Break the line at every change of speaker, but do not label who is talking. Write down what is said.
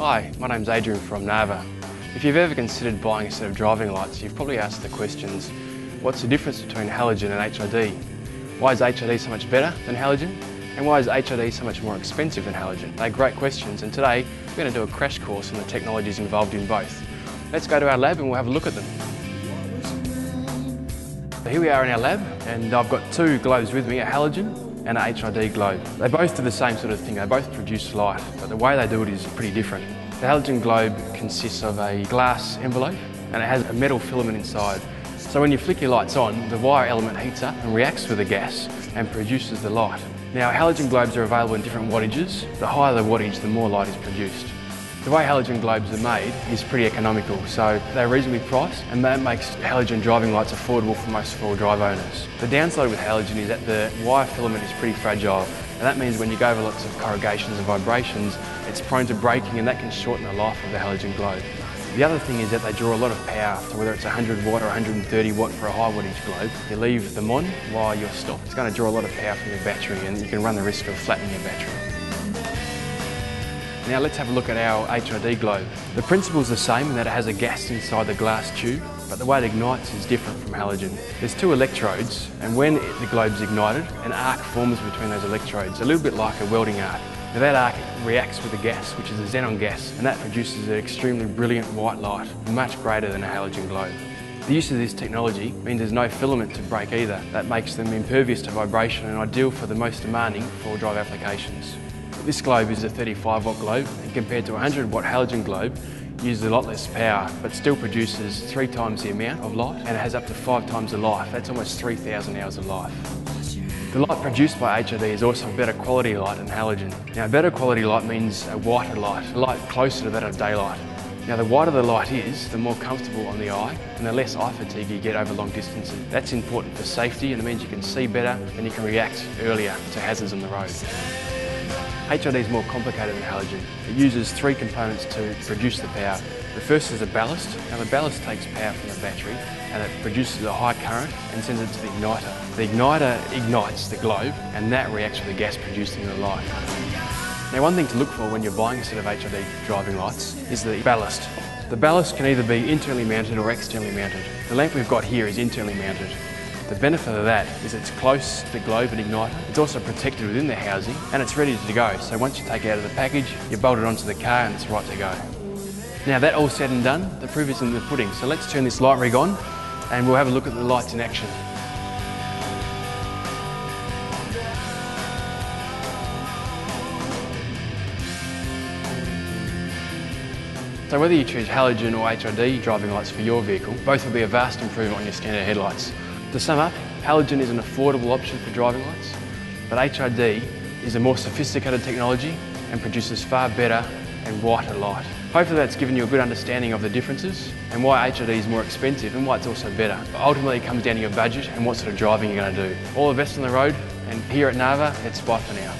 Hi, my name's Adrian from Narva. If you've ever considered buying a set of driving lights, you've probably asked the questions, what's the difference between halogen and HID? Why is HID so much better than halogen? And why is HID so much more expensive than halogen? They're great questions and today we're going to do a crash course on the technologies involved in both. Let's go to our lab and we'll have a look at them. So here we are in our lab and I've got two globes with me, a halogen and a HID globe. They both do the same sort of thing, they both produce light, but the way they do it is pretty different. The halogen globe consists of a glass envelope and it has a metal filament inside. So when you flick your lights on, the wire element heats up and reacts with the gas and produces the light. Now halogen globes are available in different wattages. The higher the wattage, the more light is produced. The way halogen globes are made is pretty economical, so they're reasonably priced and that makes halogen driving lights affordable for most four-wheel drive owners. The downside with halogen is that the wire filament is pretty fragile and that means when you go over lots of corrugations and vibrations, it's prone to breaking and that can shorten the life of the halogen globe. The other thing is that they draw a lot of power, so whether it's 100 watt or 130 watt for a high wattage globe, you leave them on while you're stopped. It's going to draw a lot of power from your battery and you can run the risk of flattening your battery. Now let's have a look at our HID globe. The principle is the same in that it has a gas inside the glass tube, but the way it ignites is different from halogen. There's two electrodes, and when the globe's ignited, an arc forms between those electrodes, a little bit like a welding arc. Now that arc reacts with the gas, which is a xenon gas, and that produces an extremely brilliant white light, much greater than a halogen globe. The use of this technology means there's no filament to break either. That makes them impervious to vibration and ideal for the most demanding four-wheel drive applications. This globe is a 35 watt globe and compared to a 100 watt halogen globe uses a lot less power but still produces three times the amount of light and it has up to five times the life. That's almost 3,000 hours of life. The light produced by HID is also better quality light than halogen. Now better quality light means a whiter light, a light closer to that of daylight. Now the whiter the light is, the more comfortable on the eye and the less eye fatigue you get over long distances. That's important for safety and it means you can see better and you can react earlier to hazards on the road. HID is more complicated than halogen. It uses three components to produce the power. The first is a ballast. Now the ballast takes power from the battery and it produces a high current and sends it to the igniter. The igniter ignites the globe and that reacts with the gas produced in the light. Now one thing to look for when you're buying a set of HID driving lights is the ballast. The ballast can either be internally mounted or externally mounted. The lamp we've got here is internally mounted. The benefit of that is it's close to the globe and igniter. It's also protected within the housing and it's ready to go. So once you take it out of the package, you bolt it onto the car and it's right to go. Now that all said and done, the proof is in the pudding. So let's turn this light rig on and we'll have a look at the lights in action. So whether you choose halogen or HID driving lights for your vehicle, both will be a vast improvement on your standard headlights. To sum up, halogen is an affordable option for driving lights, but HID is a more sophisticated technology and produces far better and whiter light. Hopefully that's given you a good understanding of the differences and why HID is more expensive and why it's also better. But ultimately it comes down to your budget and what sort of driving you're going to do. All the best on the road and here at Narva, it's bye for now.